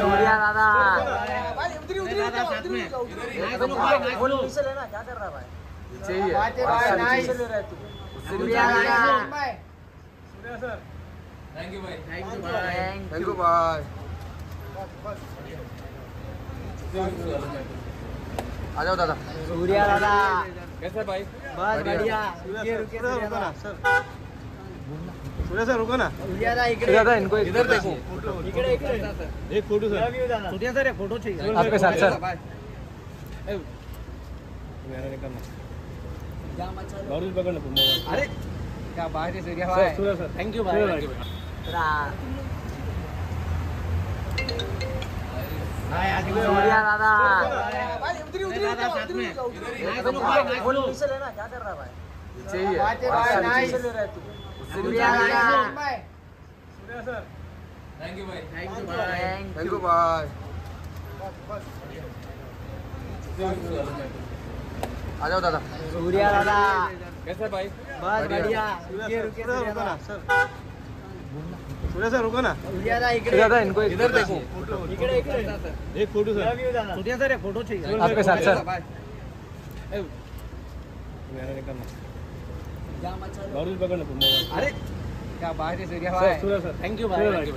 सूर्या दादा। भाई नाइस। पीछे लेना क्या कर रहा भाई? चाहिए भाई सारी। ले रहा है। तू सूर्या दादा थैंक यू भाई। थैंक यू बाय आ जाओ दादा। सूर्या दादा। कैसे भाई? बस बढ़िया। रुकिए रुकिए सूर्या दादा। सूर्या सर रुको ना। सूर्या दादा इकडे सूर्या दादा इनको इधर देखो। इकडे इकडे एक फ़ोटो सर। लव यू दादा। सूर्या सर फ़ोटो चाहिए। आपके साथ सर। मेरा नहीं करना जाम अच्छा गौरी पकड़ ना मोबाइल अरे क्या बात है Surya sir Surya sir. Thank you Surya भाई। भाई। सूर्या दादा। भाई उधर ही उधर ही दादा, जाओ, साथ उधर ही में। जाओ, उधर ही नाइस, जाओ। Nice, nice. फुल पीछे लेना क्या कर रहा है भाई? चाहिए। बातें भाई सारी नाइस चीज़। ले रहा है तू। सूर्या दादा सूर्या सर थैंक यू भाई thank you thank you bye आ जाओ दादा। सूर्या दादा। कैसे भाई? बस बढ़िया। रुकिए रुकिए सूर्या सूर्या रुको ना सर सूर्या सर रुको ना। सूर्या दादा इनको इधर देखो। इकडे इकडे। एक photo sir Surya sir photo चाहिए। आपके साथ सर अरे क्या बात है सूर्या सर थैंक यू भाई।